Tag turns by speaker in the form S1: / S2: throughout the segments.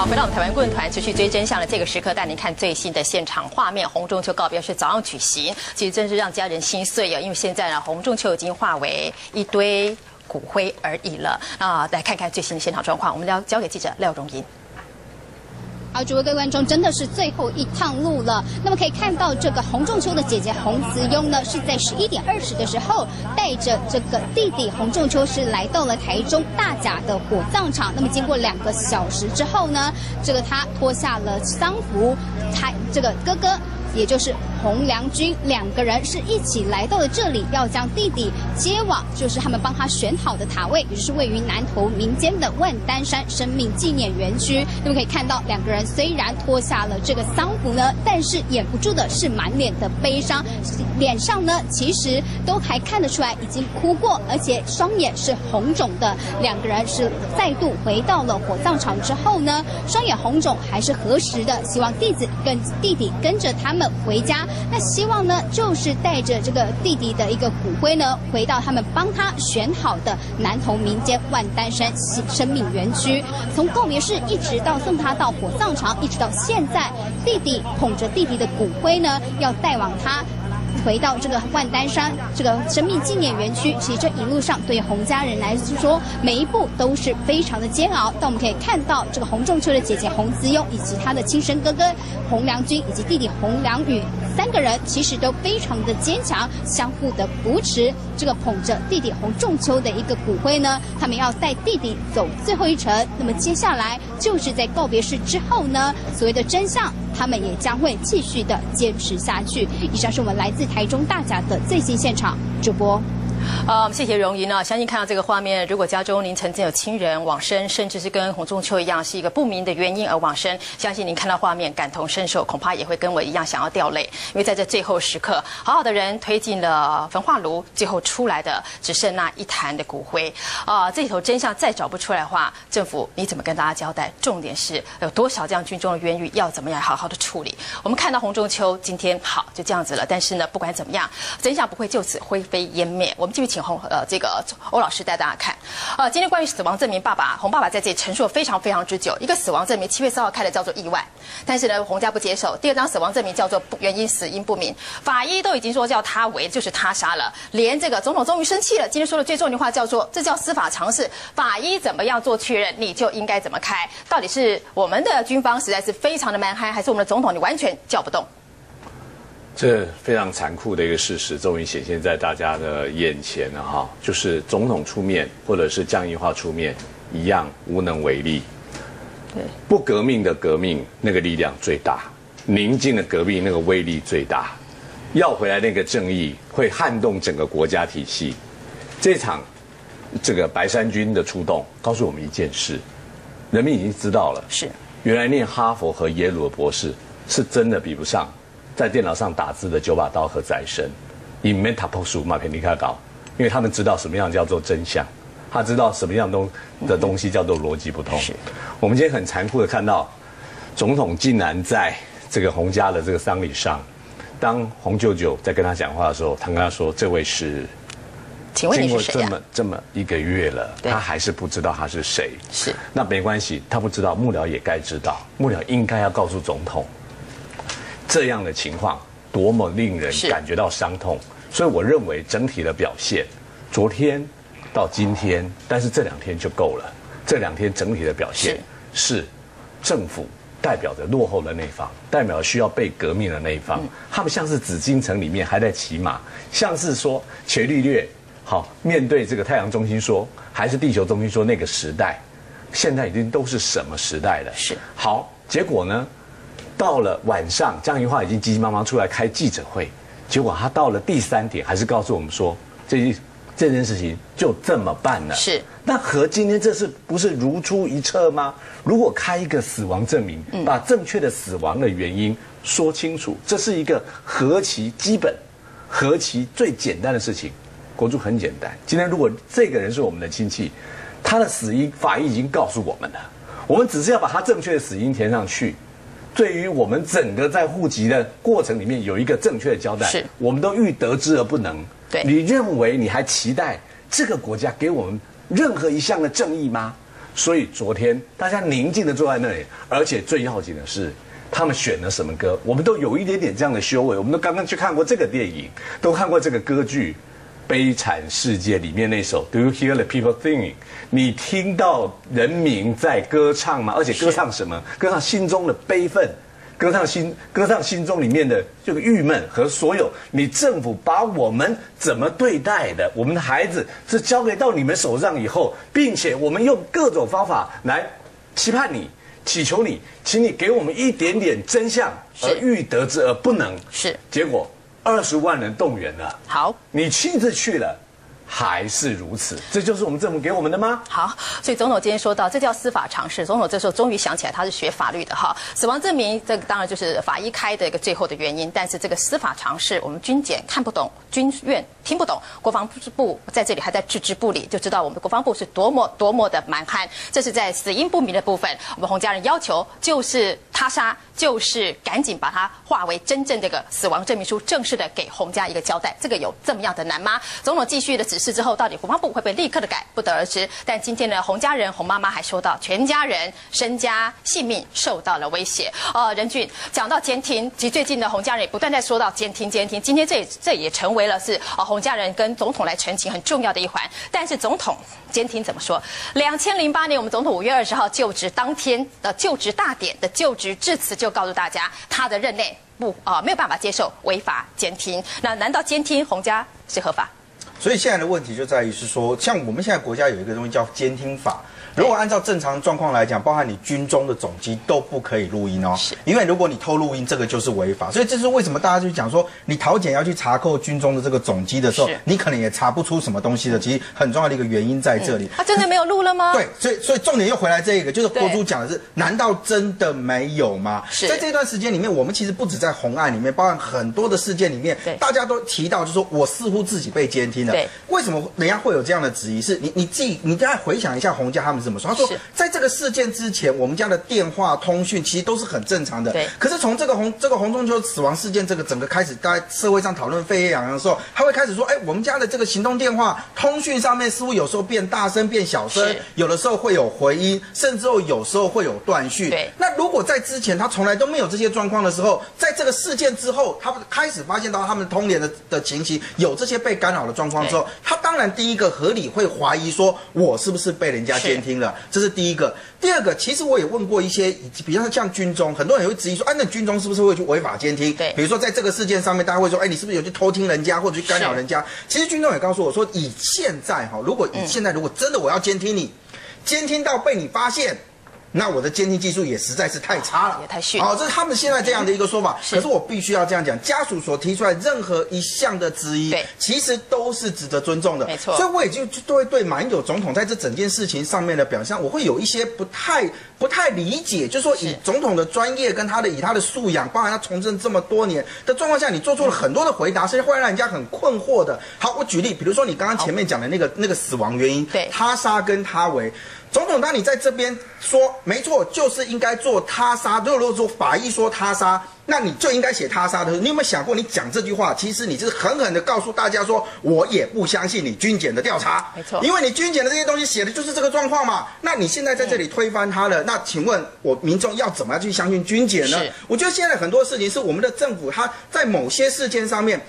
S1: 好，回到我们台湾棍团持续追真相的这个时刻，带您看最新的现场画面。红中秋告别是早上举行，其实真是让家人心碎啊！因为现在呢，红中秋已经化为一堆骨灰而已了啊！来看看最新的现场状况，我们要交给记者廖荣银。
S2: 好，诸位各位观众，真的是最后一趟路了。那么可以看到，这个洪仲秋的姐姐洪慈庸呢，是在十一点二十的时候，带着这个弟弟洪仲秋是来到了台中大甲的火葬场。那么经过两个小时之后呢，这个他脱下了丧服，他这个哥哥。也就是洪良军两个人是一起来到了这里，要将弟弟接往就是他们帮他选好的塔位，也就是位于南投民间的万丹山生命纪念园区。那么可以看到，两个人虽然脱下了这个丧服呢，但是掩不住的是满脸的悲伤，脸上呢其实都还看得出来已经哭过，而且双眼是红肿的。两个人是再度回到了火葬场之后呢，双眼红肿还是核实的，希望弟子跟弟弟跟着他们。回家，那希望呢，就是带着这个弟弟的一个骨灰呢，回到他们帮他选好的南投民间万丹山生命园区。从告别式一直到送他到火葬场，一直到现在，弟弟捧着弟弟的骨灰呢，要带往他。回到这个万丹山这个生命纪念园区，其实这一路上对洪家人来说，每一步都是非常的煎熬。但我们可以看到，这个洪仲秋的姐姐洪子庸，以及他的亲生哥哥洪良军，以及弟弟洪良宇，三个人其实都非常的坚强，相互的扶持。这个捧着弟弟洪仲秋的一个骨灰呢，他们要带弟弟走最后一程。那么接下来就是在告别式之后呢，所谓的真相。他们也将会继续的坚持下去。以上是我们来自台中大甲的最新现场直播。
S1: 呃，谢谢荣云呢。相信看到这个画面，如果家中您曾经有亲人往生，甚至是跟洪仲秋一样是一个不明的原因而往生，相信您看到画面感同身受，恐怕也会跟我一样想要掉泪。因为在这最后时刻，好好的人推进了焚化炉，最后出来的只剩那一坛的骨灰。啊，这里头真相再找不出来的话，政府你怎么跟大家交代？重点是有多少这样军中的冤狱要怎么样好好的处理？我们看到洪仲秋今天好就这样子了，但是呢，不管怎么样，真相不会就此灰飞烟灭。我继续请洪呃这个欧老师带大家看，呃，今天关于死亡证明，爸爸洪爸爸在这里陈述了非常非常之久。一个死亡证明，七月四号开的叫做意外，但是呢，洪家不接受。第二张死亡证明叫做原因死因不明，法医都已经说叫他为就是他杀了，连这个总统终于生气了，今天说的最重要的话叫做这叫司法常识，法医怎么样做确认，你就应该怎么开。到底是我们的军方实在是非常的蛮嗨，还是我们的总统你完全叫不动？
S3: 这非常残酷的一个事实，终于显现在大家的眼前了哈，就是总统出面，或者是江宜桦出面，一样无能为力。对，不革命的革命那个力量最大，宁静的革命那个威力最大，要回来那个正义会撼动整个国家体系。这场这个白山军的出动，告诉我们一件事：人民已经知道了，
S1: 是
S3: 原来念哈佛和耶鲁的博士是真的比不上。在电脑上打字的九把刀和宰神，以 meta 破书马片尼卡搞，因为他们知道什么样叫做真相，他知道什么样东的东西叫做逻辑不通。我们今天很残酷的看到，总统竟然在这个洪家的这个丧礼上，当洪舅舅在跟他讲话的时候，他跟他说：“这位是，
S1: 请问你是谁
S3: 这么这么一个月了，他还是不知道他是谁。
S1: 是，
S3: 那没关系，他不知道，幕僚也该知道，幕僚应该要告诉总统。”这样的情况多么令人感觉到伤痛，所以我认为整体的表现，昨天到今天，但是这两天就够了。这两天整体的表现是政府代表着落后的那一方，代表需要被革命的那一方。他们像是紫禁城里面还在骑马，像是说伽利略好面对这个太阳中心说，还是地球中心说那个时代，现在已经都是什么时代了？
S1: 是
S3: 好结果呢？到了晚上，江宜桦已经急急忙忙出来开记者会，结果他到了第三点，还是告诉我们说，这这件事情就这么办了。
S1: 是，
S3: 那和今天这是不是如出一辙吗？如果开一个死亡证明，把正确的死亡的原因说清楚，这是一个何其基本、何其最简单的事情。国柱很简单，今天如果这个人是我们的亲戚，他的死因法医已经告诉我们了，我们只是要把他正确的死因填上去。对于我们整个在户籍的过程里面有一个正确的交代，
S1: 是，
S3: 我们都欲得之而不能。
S1: 对，
S3: 你认为你还期待这个国家给我们任何一项的正义吗？所以昨天大家宁静的坐在那里，而且最要紧的是，他们选了什么歌，我们都有一点点这样的修为。我们都刚刚去看过这个电影，都看过这个歌剧《悲惨世界》里面那首 Do you hear the people singing？你听到人民在歌唱吗？而且歌唱什么？歌唱心中的悲愤。歌唱心，歌唱心中里面的这个郁闷和所有你政府把我们怎么对待的，我们的孩子是交给到你们手上以后，并且我们用各种方法来期盼你、祈求你，请你给我们一点点真相，而欲得之而不能。
S1: 是，
S3: 结果二十万人动员了，
S1: 好，
S3: 你亲自去了。还是如此，这就是我们政府给我们的吗？
S1: 好，所以总统今天说到，这叫司法常识。总统这时候终于想起来，他是学法律的哈。死亡证明，这个当然就是法医开的一个最后的原因。但是这个司法常识，我们军检看不懂，军院听不懂，国防部在这里还在置之不理，就知道我们的国防部是多么多么的蛮悍。这是在死因不明的部分，我们洪家人要求就是他杀，就是赶紧把它化为真正这个死亡证明书，正式的给洪家一个交代。这个有这么样的难吗？总统继续的指。事之后，到底国防部会不会立刻的改，不得而知。但今天呢，洪家人、洪妈妈还说到，全家人身家性命受到了威胁。呃，任俊讲到监听，其实最近的洪家人也不断在说到监听、监听。今天这这也成为了是呃洪家人跟总统来澄清很重要的一环。但是总统监听怎么说？两千零八年我们总统五月二十号就职当天的就职大典的就职致辞就告诉大家，他的任内不啊没有办法接受违法监听。那难道监听洪家是合法？
S4: 所以现在的问题就在于是说，像我们现在国家有一个东西叫监听法。如果按照正常状况来讲，包含你军中的总机都不可以录音哦，因为如果你偷录音，这个就是违法。所以这是为什么大家就讲说，你桃检要去查扣军中的这个总机的时候，你可能也查不出什么东西的。其实很重要的一个原因在这里。
S1: 他真的没有录了吗？
S4: 对，所以所以重点又回来这一个，就是郭珠讲的是，难道真的没有吗？是在这段时间里面，我们其实不止在红案里面，包含很多的事件里面，大家都提到，就说我似乎自己被监听了。为什么人家会有这样的质疑？是你你自己你再回想一下洪家他们是怎么说？他说。在这个事件之前，我们家的电话通讯其实都是很正常的。
S1: 对。
S4: 可是从这个红这个红中秋死亡事件这个整个开始，在社会上讨论沸沸扬扬的时候，他会开始说：，哎，我们家的这个行动电话通讯上面似乎有时候变大声、变小声，有的时候会有回音，甚至有时候会有断续。
S1: 对。
S4: 那如果在之前他从来都没有这些状况的时候，在这个事件之后，他开始发现到他们通联的的情形有这些被干扰的状况之后，他当然第一个合理会怀疑说，我是不是被人家监听了？这是第一。个，第二个，其实我也问过一些，比方说像军中，很多人也会质疑说，哎，那军中是不是会去违法监听？
S1: 对，
S4: 比如说在这个事件上面，大家会说，哎，你是不是有去偷听人家，或者去干扰人家？其实军中也告诉我说，以现在哈，如果以现在，如果真的我要监听你，监听到被你发现。那我的监听技术也实在是太差了，
S1: 也太逊。
S4: 好，这是他们现在这样的一个说法。可是我必须要这样讲，家属所提出来任何一项的质疑，其实都是值得尊重的。
S1: 没错。
S4: 所以我也就就会对马英九总统在这整件事情上面的表现，我会有一些不太不太理解，就是说以总统的专业跟他的以他的素养，包含他从政这么多年的状况下，你做出了很多的回答，是会让人家很困惑的。好，我举例，比如说你刚刚前面讲的那个那个死亡原因，
S1: 对，
S4: 他杀跟他为。总统，当你在这边说没错，就是应该做他杀。如果如果说法医说他杀，那你就应该写他杀的。你有没有想过，你讲这句话，其实你是狠狠的告诉大家说，我也不相信你军检的调查。
S1: 没错，
S4: 因为你军检的这些东西写的就是这个状况嘛。那你现在在这里推翻他了，那请问我民众要怎么样去相信军检呢？我觉得现在很多事情是我们的政府他在某些事件上面。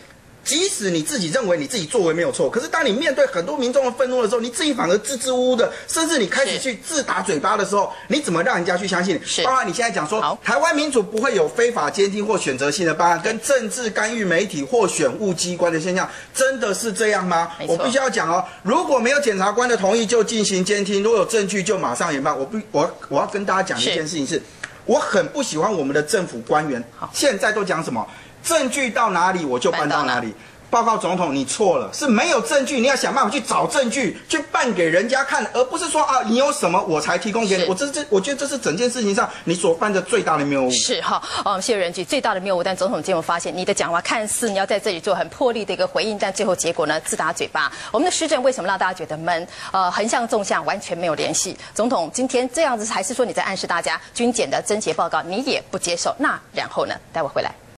S4: 即使你自己认为你自己作为没有错，可是当你面对很多民众的愤怒的时候，你自己反而支支吾吾的，甚至你开始去自打嘴巴的时候，你怎么让人家去相信？
S1: 是，
S4: 包括你现在讲说，台湾民主不会有非法监听或选择性的办案，跟政治干预媒体或选务机关的现象，真的是这样吗？我必须要讲哦，如果没有检察官的同意就进行监听，如果有证据就马上研办。我不，我我要跟大家讲一件事情是，我很不喜欢我们的政府官员，现在都讲什么？证据到哪里我就办到哪里。报告总统，你错了，是没有证据，你要想办法去找证据，去办给人家看，而不是说啊，你有什么我才提供给你。我这这，我觉得这是整件事情上你所犯的最大的谬误。
S1: 是哈，哦，谢仁举最大的谬误。但总统今天发现，你的讲话看似你要在这里做很破例的一个回应，但最后结果呢，自打嘴巴。我们的施政为什么让大家觉得闷？呃，横向纵向完全没有联系。总统今天这样子，还是说你在暗示大家军检的侦结报告你也不接受？那然后呢？待会回来。